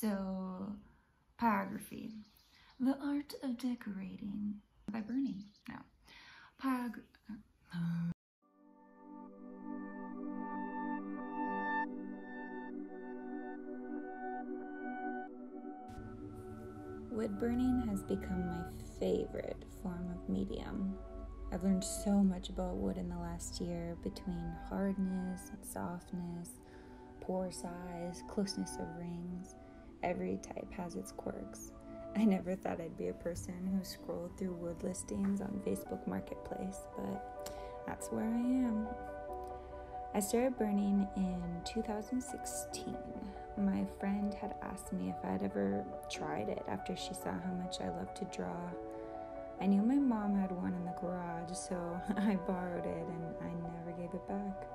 So, pyrography, the art of decorating by burning. No, pyrog. Wood burning has become my favorite form of medium. I've learned so much about wood in the last year between hardness and softness, pore size, closeness of rings. Every type has its quirks. I never thought I'd be a person who scrolled through wood listings on Facebook Marketplace, but that's where I am. I started burning in 2016. My friend had asked me if I'd ever tried it after she saw how much I love to draw. I knew my mom had one in the garage, so I borrowed it and I never gave it back.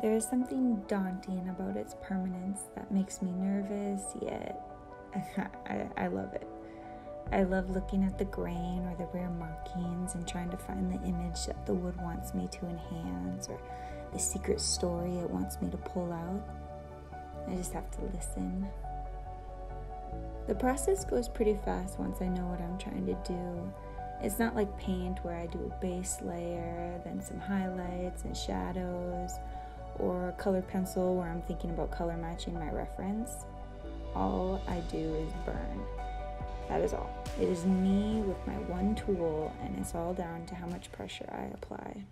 There is something daunting about its permanence that makes me nervous, yet I, I love it. I love looking at the grain or the rare markings and trying to find the image that the wood wants me to enhance or the secret story it wants me to pull out. I just have to listen. The process goes pretty fast once I know what I'm trying to do. It's not like paint where I do a base layer, then some highlights and shadows, or a color pencil where I'm thinking about color matching my reference. All I do is burn. That is all. It is me with my one tool, and it's all down to how much pressure I apply.